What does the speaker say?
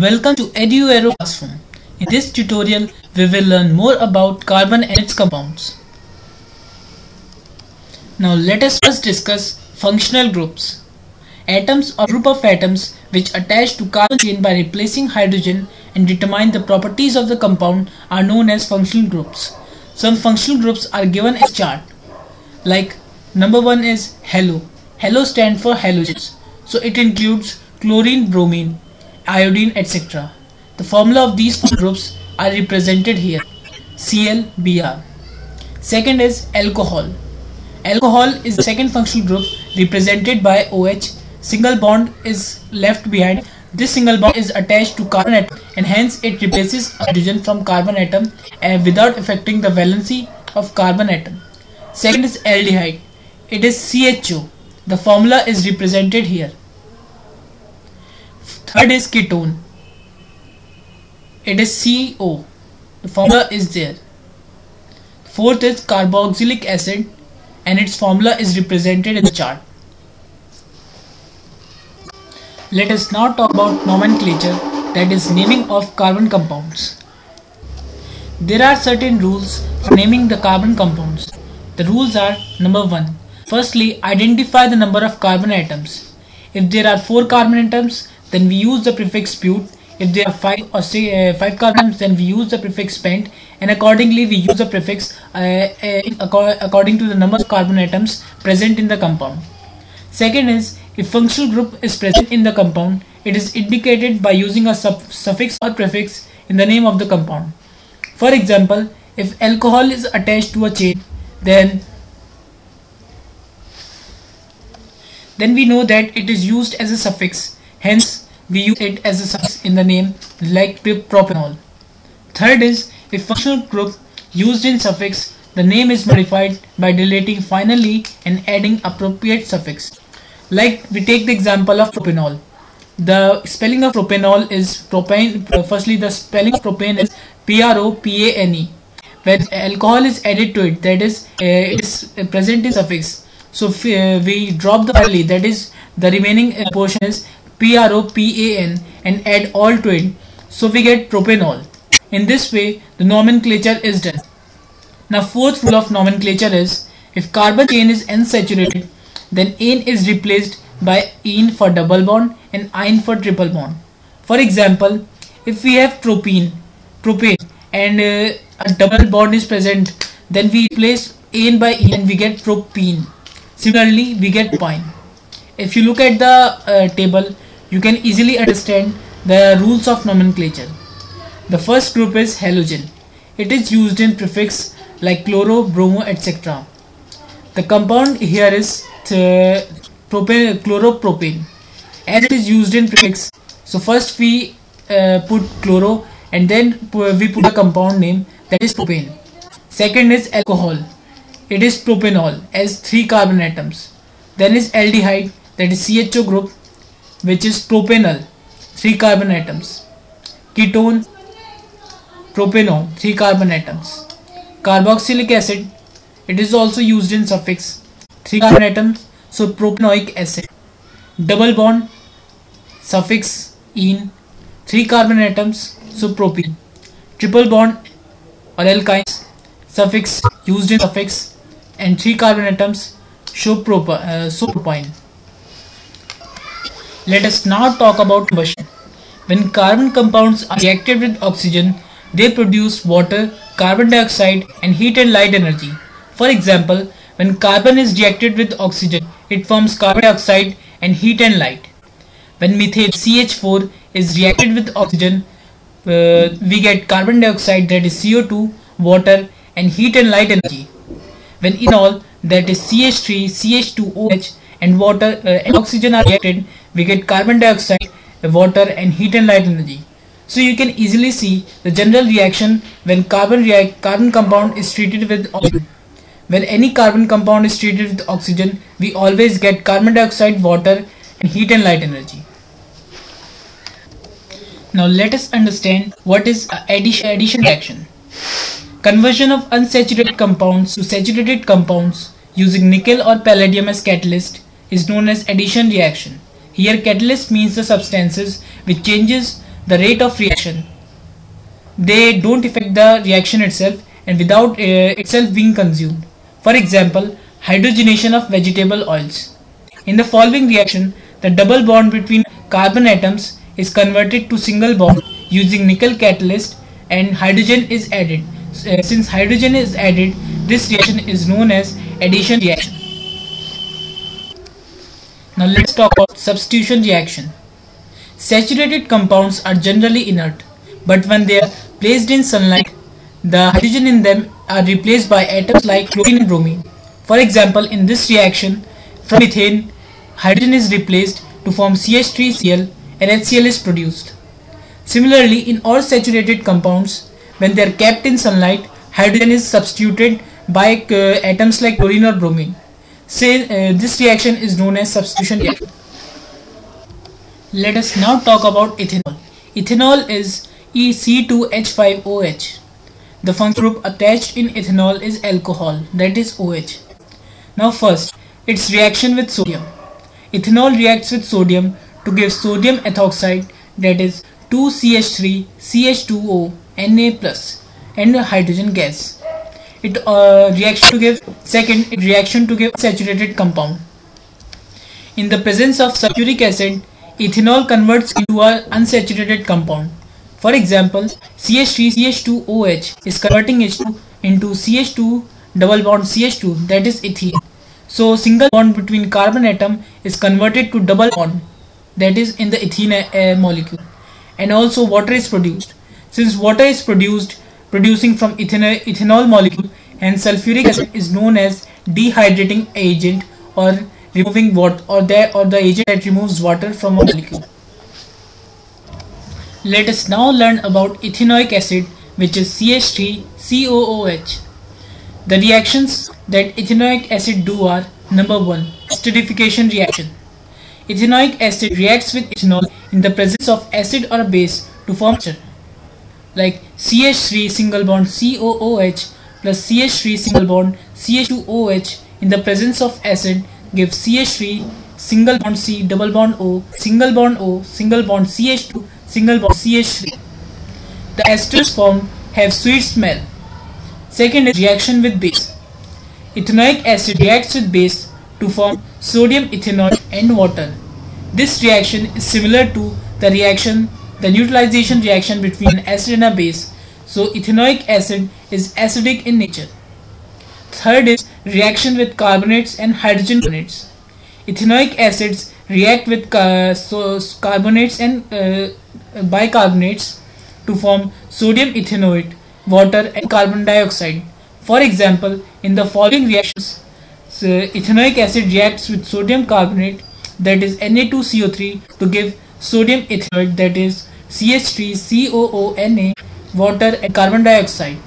Welcome to EduArrow Classroom. In this tutorial, we will learn more about carbon and its compounds. Now let us first discuss functional groups. Atoms or group of atoms which attach to carbon chain by replacing hydrogen and determine the properties of the compound are known as functional groups. Some functional groups are given as chart. Like number one is halo. Halo stands for halogens. So it includes chlorine, bromine, iodine, etc. The formula of these four groups are represented here. ClBr. Second is alcohol. Alcohol is the second functional group represented by OH. Single bond is left behind. This single bond is attached to carbon atom and hence it replaces hydrogen from carbon atom and uh, without affecting the valency of carbon atom. Second is aldehyde. It is CHO. The formula is represented here. Third is ketone. It is CO. The formula is there. Fourth is carboxylic acid and its formula is represented in the chart. Let us now talk about nomenclature that is naming of carbon compounds. There are certain rules for naming the carbon compounds. The rules are number 1. Firstly, identify the number of carbon atoms. If there are 4 carbon atoms, then we use the prefix but. If there are 5 or say uh, 5 carbons, then we use the prefix pent and accordingly we use the prefix uh, uh, according to the number of carbon atoms present in the compound. Second is, if functional group is present in the compound, it is indicated by using a suffix or prefix in the name of the compound. For example, if alcohol is attached to a chain, then then we know that it is used as a suffix. Hence, we use it as a suffix in the name like propanol. Third is, if functional group used in suffix, the name is modified by deleting finally and adding appropriate suffix. Like we take the example of propanol. The spelling of propanol is propane. Firstly, the spelling of propane is P-R-O-P-A-N-E. When alcohol is added to it, that is, uh, it is present in suffix. So uh, we drop the finally, that is, the remaining uh, portion is P-R-O-P-A-N and add all to it. So we get propanol. In this way, the nomenclature is done. Now fourth rule of nomenclature is, if carbon chain is unsaturated, then ane is replaced by ene for double bond and ine for triple bond. For example, if we have propene, propane and uh, a double bond is present, then we replace ane by ene and we get propene. Similarly, we get pine. If you look at the uh, table, you can easily understand the rules of nomenclature. The first group is halogen. It is used in prefix like chloro, bromo, etc. The compound here is propane, chloropropane as it is used in prefix. So first we uh, put chloro and then we put a compound name that is propane. Second is alcohol. It is propanol as 3 carbon atoms. Then is aldehyde that is CHO group which is propanol 3 carbon atoms. Ketone propanol 3 carbon atoms. Carboxylic acid it is also used in suffix 3 carbon atoms. So propanoic acid. Double bond suffix in, 3 carbon atoms. So propene triple bond or alkynes suffix used in suffix and 3 carbon atoms. Uh, so propyne let us now talk about combustion when carbon compounds are reacted with oxygen they produce water carbon dioxide and heat and light energy for example when carbon is reacted with oxygen, it forms carbon dioxide and heat and light. When methane CH4 is reacted with oxygen, uh, we get carbon dioxide that is CO2, water and heat and light energy. When ethanol that is CH3, CH2OH and water uh, and oxygen are reacted, we get carbon dioxide, water and heat and light energy. So you can easily see the general reaction when carbon react carbon compound is treated with oxygen. When any carbon compound is treated with oxygen, we always get carbon dioxide, water and heat and light energy. Now let us understand what is addition, addition reaction. Conversion of unsaturated compounds to saturated compounds using nickel or palladium as catalyst is known as addition reaction. Here catalyst means the substances which changes the rate of reaction. They don't affect the reaction itself and without uh, itself being consumed. For example, hydrogenation of vegetable oils. In the following reaction, the double bond between carbon atoms is converted to single bond using nickel catalyst and hydrogen is added. Uh, since hydrogen is added, this reaction is known as addition reaction. Now let's talk about substitution reaction. Saturated compounds are generally inert, but when they are placed in sunlight, the hydrogen in them are replaced by atoms like chlorine and bromine. For example, in this reaction, from methane, hydrogen is replaced to form CH3Cl and HCl is produced. Similarly, in all saturated compounds, when they are kept in sunlight, hydrogen is substituted by uh, atoms like chlorine or bromine. Say uh, this reaction is known as substitution reaction. Let us now talk about ethanol. Ethanol is EC2H5OH. The functional group attached in ethanol is alcohol, that is OH. Now first, its reaction with sodium. Ethanol reacts with sodium to give sodium ethoxide that is 2CH3 CH2O Na plus and hydrogen gas it uh, reaction to give second it reaction to give saturated compound. In the presence of sulfuric acid ethanol converts into a unsaturated compound. For example ch3 ch2oh is converting h2 into ch2 double bond ch2 that is ethene so single bond between carbon atom is converted to double bond that is in the ethene uh, molecule. And also water is produced. Since water is produced producing from ethanol, ethanol molecule and sulfuric acid is known as dehydrating agent or removing water or the or the agent that removes water from a molecule. Let us now learn about ethanoic acid which is CH3COOH. The reactions that ethanoic acid do are number 1 esterification reaction. Ethanoic acid reacts with ethanol in the presence of acid or base to form like CH3 single bond COOH plus CH3 single bond CH2OH in the presence of acid gives CH3 single bond C double bond O single bond O single bond CH2 single bond CH3. The esters formed have sweet smell. Second is reaction with base. Ethanoic acid reacts with base to form sodium ethanol and water. This reaction is similar to the reaction the neutralization reaction between acid and a base. So ethanoic acid is acidic in nature. Third is reaction with carbonates and hydrogen carbonates. Ethanoic acids react with uh, so carbonates and uh, bicarbonates to form sodium ethanoate, water and carbon dioxide. For example, in the following reactions, so ethanoic acid reacts with sodium carbonate that is Na2CO3 to give sodium ethanoate that is CH3COONA water and carbon dioxide